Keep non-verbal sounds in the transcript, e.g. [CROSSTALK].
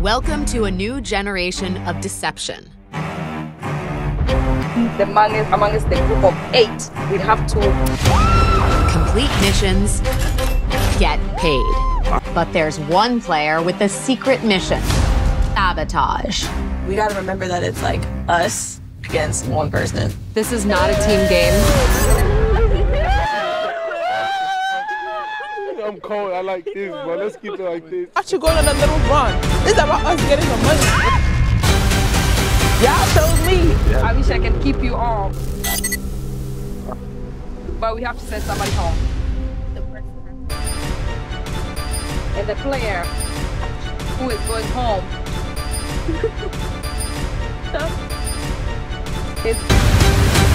Welcome to a new generation of deception. The man is amongst the group of eight. We have to Complete missions, get paid. But there's one player with a secret mission sabotage. We gotta remember that it's like us against one person. This is not a team game. I'm cold. I like this, but let's keep it like this. I should go on a little run. It's about us getting the money. Y'all chose me. I wish I can keep you all. But we have to send somebody home. And the player who is going home [LAUGHS] is